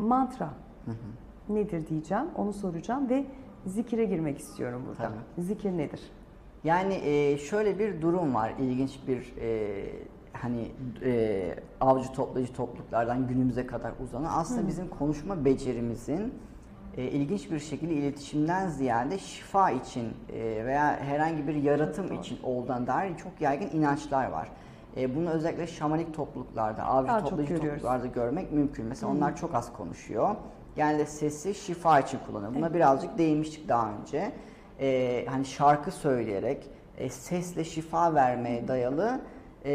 Mantra nedir diyeceğim, onu soracağım ve zikire girmek istiyorum burada. Tabii. Zikir nedir? Yani e, şöyle bir durum var, ilginç bir e, hani e, avcı toplayıcı topluluklardan günümüze kadar uzanan aslında bizim konuşma becerimizin e, ilginç bir şekilde iletişimden ziyade şifa için e, veya herhangi bir yaratım için olduğuna dair çok yaygın inançlar var. E, bunu özellikle şamanik topluluklarda, avcı Daha toplayıcı topluluklarda görmek mümkün. Mesela onlar çok az konuşuyor. Yani de sesi şifa için kullanıyor. Buna birazcık değinmiştik daha önce. E, hani şarkı söyleyerek e, sesle şifa vermeye dayalı e,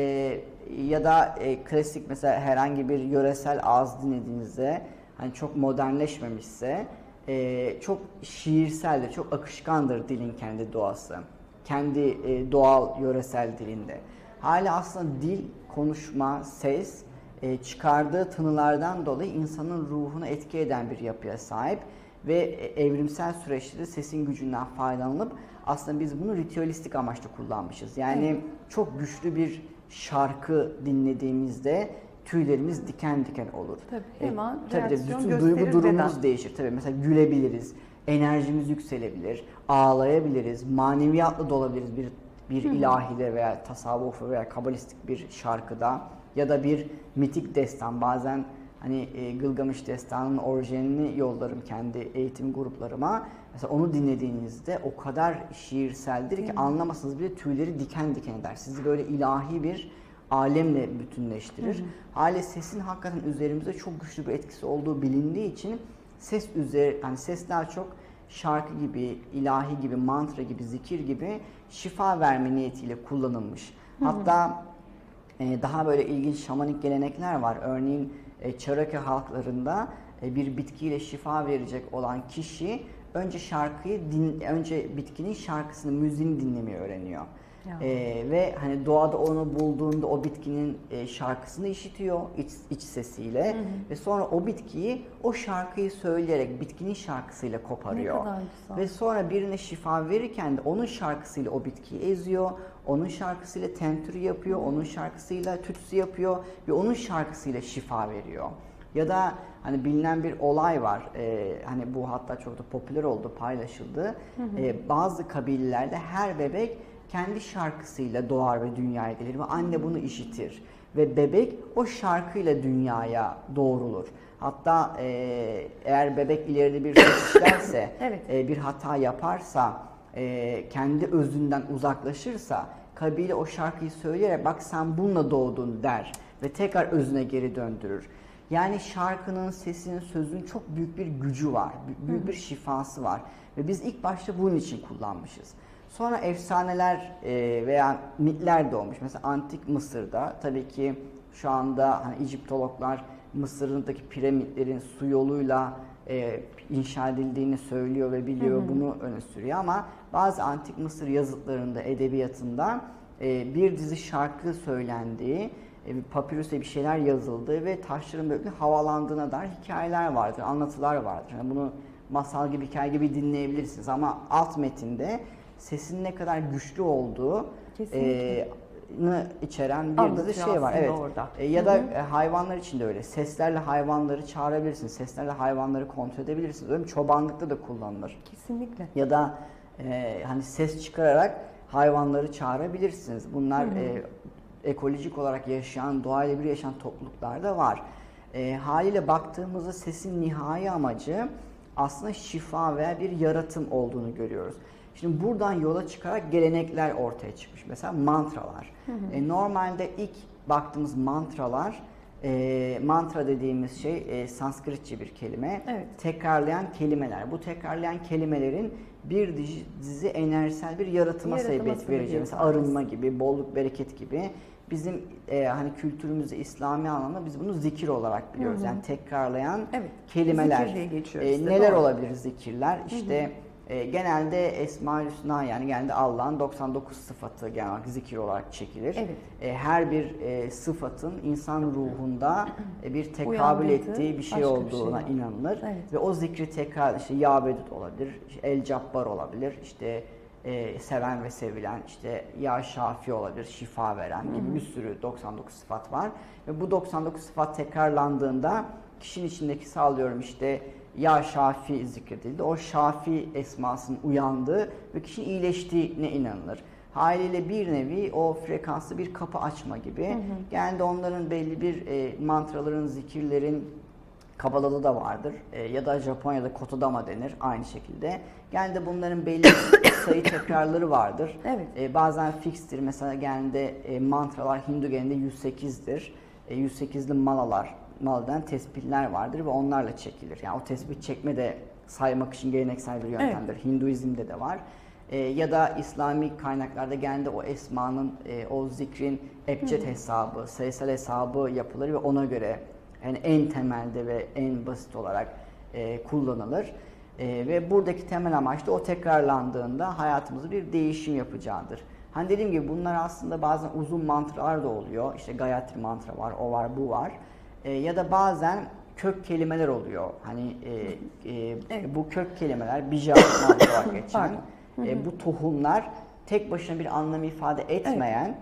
ya da e, klasik mesela herhangi bir yöresel ağız dinlediğinizde hani çok modernleşmemişse e, çok şiirseldir, çok akışkandır dilin kendi doğası. Kendi e, doğal yöresel dilinde. Hala aslında dil, konuşma, ses e, çıkardığı tınılardan dolayı insanın ruhunu etki eden bir yapıya sahip ve e, evrimsel süreçte de sesin gücünden faydalanıp aslında biz bunu ritüelistik amaçla kullanmışız. Yani çok güçlü bir şarkı dinlediğimizde tüylerimiz diken diken olur. Tabii, E, hemen tabii de bütün duygu durumumuz beden. değişir. Tabii mesela gülebiliriz, enerjimiz yükselebilir, ağlayabiliriz, maneviyatla dolabiliriz bir bir ilahide veya tasavvuf veya kabalistik bir şarkıda ya da bir mitik destan bazen hani e, Gılgamış destanının orijinalini yollarım kendi eğitim gruplarıma. Mesela onu dinlediğinizde o kadar şiirseldir ki anlamasanız bile tüyleri diken diken eder. Sizi böyle ilahi bir alemle bütünleştirir. Hale sesin hakikaten üzerimizde çok güçlü bir etkisi olduğu bilindiği için ses üzeri hani sesler çok şarkı gibi, ilahi gibi, mantra gibi, zikir gibi şifa verme niyetiyle kullanılmış. Hatta e, daha böyle ilginç şamanik gelenekler var. Örneğin e, Çaraka halklarında e, bir bitkiyle şifa verecek olan kişi önce şarkıyı din, önce bitkinin şarkısını, müziğini dinlemeyi öğreniyor. Ya. E, ve hani doğada onu bulduğunda o bitkinin e, şarkısını işitiyor iç, iç sesiyle ve sonra o bitkiyi o şarkıyı söyleyerek bitkinin şarkısıyla koparıyor. Ne kadar güzel. Ve sonra birine şifa verirken de onun şarkısıyla o bitkiyi eziyor, onun şarkısıyla tentürü yapıyor, onun şarkısıyla tütsü yapıyor ve onun şarkısıyla şifa veriyor. Ya da hani bilinen bir olay var, ee, hani bu hatta çok da popüler oldu, paylaşıldı. Ee, bazı kabilelerde her bebek kendi şarkısıyla doğar ve dünyaya gelir ve anne bunu işitir. Ve bebek o şarkıyla dünyaya doğrulur. Hatta e, eğer bebek ileride bir suç işlerse, Evet. e, bir hata yaparsa, e, kendi özünden uzaklaşırsa, kabile o şarkıyı söyleyerek bak sen bununla doğdun der ve tekrar özüne geri döndürür. Yani şarkının, sesinin, sözün çok büyük bir gücü var, bü- büyük bir şifası var ve biz ilk başta bunun için kullanmışız. Sonra efsaneler e, veya mitler doğmuş. Mesela antik Mısır'da tabii ki şu anda hani Egiptologlar Mısır'ındaki piramitlerin su yoluyla e, inşa edildiğini söylüyor ve biliyor bunu öne sürüyor ama bazı antik Mısır yazıtlarında, edebiyatında e, bir dizi şarkı söylendiği, e, papirüse bir şeyler yazıldığı ve taşların böyle havalandığına dair hikayeler vardır, anlatılar vardır. Yani bunu masal gibi, hikaye gibi dinleyebilirsiniz ama alt metinde sesin ne kadar güçlü olduğu Kesinlikle. e, içeren bir Anlatıyor şey var. Evet. orada. E, ya da e, hayvanlar için de öyle. Seslerle hayvanları çağırabilirsiniz. Seslerle hayvanları kontrol edebilirsiniz. Öyle çobanlıkta da kullanılır. Kesinlikle. Ya da e, hani ses çıkararak hayvanları çağırabilirsiniz. Bunlar e, ekolojik olarak yaşayan, doğayla bir yaşayan topluluklarda var. E, haliyle baktığımızda sesin nihai amacı aslında şifa veya bir yaratım olduğunu görüyoruz. Şimdi buradan yola çıkarak gelenekler ortaya çıkmış. Mesela mantralar. E, normalde ilk baktığımız mantralar, e, mantra dediğimiz şey e, Sanskritçe bir kelime. Evet. Tekrarlayan kelimeler. Bu tekrarlayan kelimelerin bir dizi, enerjisel bir yaratıma Yaratıma sebebiyet vereceği. Mesela arınma gibi, bolluk, bereket gibi. Bizim e, hani kültürümüzde İslami anlamda biz bunu zikir olarak biliyoruz. Yani tekrarlayan Evet, kelimeler. zikir diye geçiyor E, neler doğru. olabilir zikirler? İşte e, genelde Esma-ül Hüsna yani genelde Allah'ın 99 sıfatı genel olarak zikir olarak çekilir. Evet. E, her bir e, sıfatın insan ruhunda e, bir tekabül Uyandırdığı ettiği bir şey başka bir olduğuna şey inanılır. Evet. Ve o zikri tekrar işte Ya Vedud olabilir, işte El Cabbar olabilir, işte e, seven ve sevilen, işte Ya Şafi olabilir, şifa veren gibi bir sürü 99 sıfat var. Ve bu 99 sıfat tekrarlandığında kişinin içindeki sağlıyorum işte ya Şafi zikredildi. O Şafi esmasının uyandığı ve kişinin iyileştiğine inanılır. Haliyle bir nevi o frekanslı bir kapı açma gibi. Genelde onların belli bir e, mantraların, zikirlerin Kabalalı da vardır E, ya da Japonya'da Kotodama denir aynı şekilde. Genelde bunların belli sayı tekrarları vardır. Evet. E, bazen fikstir. Mesela genelde e, mantralar Hindu genelinde 108'dir. E, 108'li malalar, maladan tespihler vardır ve onlarla çekilir. Yani o tespih çekme de saymak için geleneksel bir yöntemdir. Hinduizm'de de var. E, ya da İslami kaynaklarda genelde o esmanın, e, o zikrin ebced hesabı, sayısal hesabı yapılır ve ona göre yani en temelde ve en basit olarak e, kullanılır. E, ve buradaki temel amaç da o tekrarlandığında hayatımızda bir değişim yapacağıdır. Hani dediğim gibi bunlar aslında bazen uzun mantralar da oluyor. İşte Gayatri mantra var, o var, bu var. E, ya da bazen kök kelimeler oluyor. Hani e, e, Evet. bu kök kelimeler bija olarak geçen e, bu tohumlar tek başına bir anlam ifade etmeyen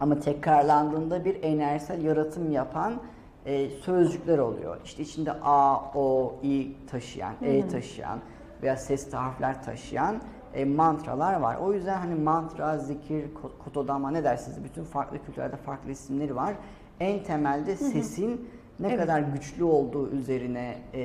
ama tekrarlandığında bir enerjisel yaratım yapan e, sözcükler oluyor. İşte içinde A, O, I taşıyan, E taşıyan veya sesli harfler taşıyan e, mantralar var. O yüzden hani mantra, zikir, ko- kotodama ne dersiniz bütün farklı kültürlerde farklı isimleri var. En temelde sesin ne Evet. kadar güçlü olduğu üzerine e,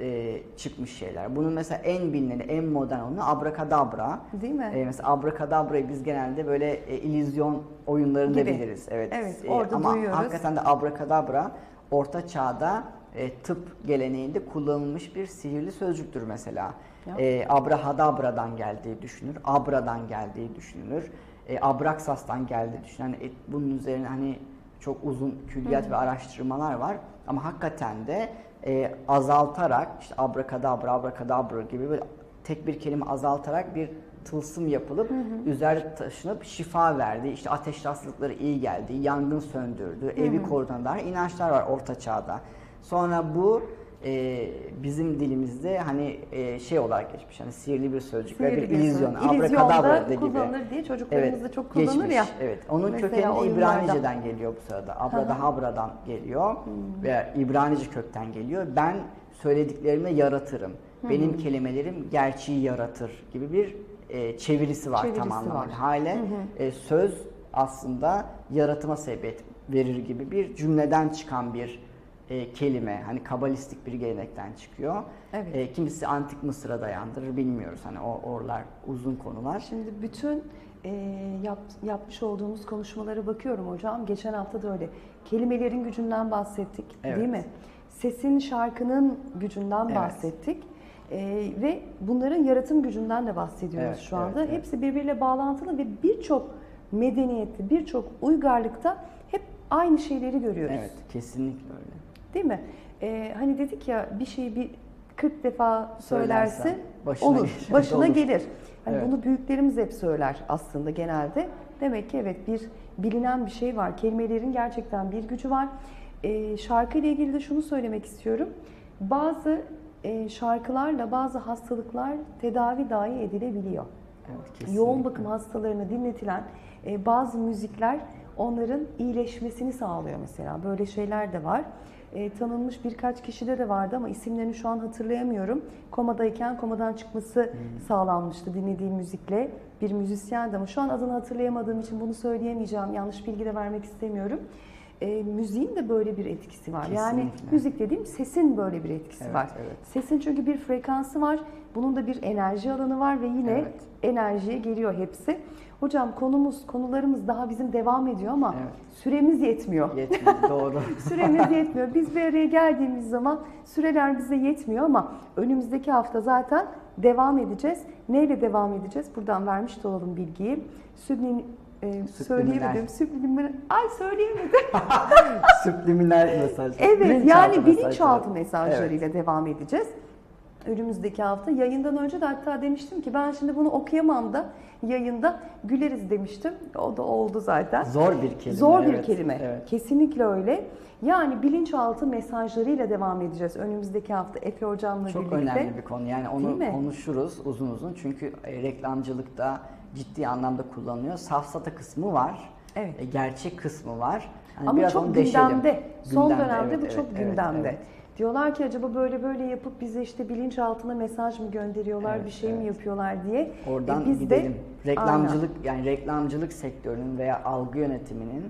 e, çıkmış şeyler. Bunun mesela en bilineni, en modern olanı abrakadabra. Değil mi? E, mesela abrakadabra'yı biz genelde böyle e, illüzyon oyunlarında Gibi. biliriz. Evet. Evet, E, orada ama duyuyoruz. hakikaten de abrakadabra orta çağda e, tıp geleneğinde kullanılmış bir sihirli sözcüktür mesela. Ya. E, abrahadabra'dan geldiği düşünülür. Abra'dan geldiği düşünülür. E, abraksas'tan geldiği düşünülür. Yani, e, bunun üzerine hani çok uzun külliyat ve araştırmalar var. Ama hakikaten de e, azaltarak işte abrakadabra, abrakadabra gibi böyle tek bir kelime azaltarak bir tılsım yapılıp üzerine taşınıp şifa verdi. İşte ateşli hastalıkları iyi geldi, yangın söndürdü, evi koruduğuna dair inançlar var orta çağda. Sonra bu e, bizim dilimizde hani e, şey olarak geçmiş. Hani sihirli bir sözcük ve bir Sihirli bir illüzyon, abrakadabra gibi. kullanılır diye çocuklarımızda çok kullanır geçmiş. ya. Evet. Onun kökeni. İbranice'den geliyor bu sırada. Abradahabra'dan geliyor Hmm. veya İbranice kökten geliyor. Ben söylediklerimi yaratırım. Benim kelimelerim gerçeği yaratır gibi bir e, çevirisi var Çevirisi tam anlamıyla. Hale e, söz aslında yaratıma sebebiyet verir gibi bir cümleden çıkan bir e, kelime. Hani kabalistik bir gelenekten çıkıyor. Evet. E, kimisi antik Mısır'a dayandırır bilmiyoruz. Hani o oralar uzun konular. Şimdi bütün e, yap- yapmış olduğumuz konuşmalara bakıyorum hocam. Geçen hafta da öyle. Kelimelerin gücünden bahsettik Evet. değil mi? Sesin, şarkının gücünden Evet. bahsettik. E, ve bunların yaratım gücünden de bahsediyoruz Evet, şu evet, anda. evet. Hepsi birbiriyle bağlantılı ve birçok medeniyette, birçok uygarlıkta hep aynı şeyleri görüyoruz. Evet, kesinlikle öyle. Değil mi? Ee, hani dedik ya bir şeyi bir 40 defa söylersin Söylersen başına olur, gelir, başına olur. gelir. Hani Evet. bunu büyüklerimiz hep söyler aslında genelde. Demek ki evet bir bilinen bir şey var. Kelimelerin gerçekten bir gücü var. Ee, şarkı ile ilgili de şunu söylemek istiyorum. Bazı e, şarkılarla bazı hastalıklar tedavi dahi edilebiliyor. Evet, kesinlikle. Yoğun bakım hastalarına dinletilen e, bazı müzikler onların iyileşmesini sağlıyor mesela. Böyle şeyler de var. E, tanınmış birkaç kişide de vardı ama isimlerini şu an hatırlayamıyorum. Komadayken komadan çıkması sağlanmıştı dinlediğim müzikle. Bir müzisyendi ama şu an adını hatırlayamadığım için bunu söyleyemeyeceğim. Yanlış bilgi de vermek istemiyorum. E, müziğin de böyle bir etkisi var. Yani Kesinlikle. müzik dediğim sesin böyle bir etkisi Evet, var. evet. Sesin çünkü bir frekansı var. Bunun da bir enerji alanı var ve yine Evet. enerjiye geliyor hepsi. Hocam konumuz, konularımız daha bizim devam ediyor ama Evet. süremiz yetmiyor. Yetmedi, doğru. Süremiz yetmiyor. Biz bir araya geldiğimiz zaman süreler bize yetmiyor ama önümüzdeki hafta zaten devam edeceğiz. Neyle devam edeceğiz? Buradan vermiş de olalım bilgiyi. Süblim, e, söyleyemedim. Sübliminal. Ay söyleyemedim. Subliminal mesaj. Evet Bilinçaltı yani bilinçaltı mesajlarıyla Evet. devam edeceğiz. Önümüzdeki hafta yayından önce de hatta demiştim ki ben şimdi bunu okuyamam da yayında güleriz demiştim. O da oldu zaten. Zor bir kelime. Zor bir evet, kelime. Evet. Kesinlikle öyle. Yani bilinçaltı mesajlarıyla devam edeceğiz önümüzdeki hafta Efe hocamla Çok birlikte. önemli bir konu. Yani onu konuşuruz uzun uzun. Çünkü e, reklamcılıkta ciddi anlamda kullanılıyor. Safsata kısmı var. Evet. e, Gerçek kısmı var. Hani Ama biraz çok onu deşelim. gündemde. Son Gündemde, dönemde evet, bu evet, çok evet, gündemde. evet. Diyorlar ki acaba böyle böyle yapıp bize işte bilinçaltına mesaj mı gönderiyorlar, Evet, bir şey mi evet. yapıyorlar diye. Oradan E, biz de- gidelim. Aynen. Reklamcılık yani reklamcılık sektörünün veya algı yönetiminin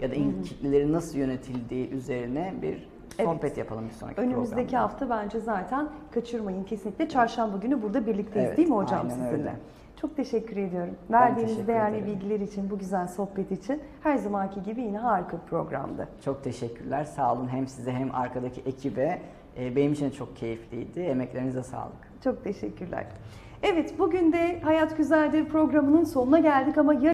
ya da in- kitlelerin nasıl yönetildiği üzerine bir Evet. sohbet yapalım bir sonraki Önümüzdeki programda. hafta bence zaten kaçırmayın kesinlikle. Çarşamba günü burada birlikteyiz Evet, değil mi hocam aynen sizinle? öyle. Çok teşekkür ediyorum. Verdiğiniz teşekkür değerli ederim. bilgiler için, bu güzel sohbet için her zamanki gibi yine harika bir programdı. Çok teşekkürler. Sağ olun hem size hem arkadaki ekibe. Ee, Benim için çok keyifliydi. Emeklerinize sağlık. Çok teşekkürler. Evet bugün de Hayat Güzeldir programının sonuna geldik ama yarın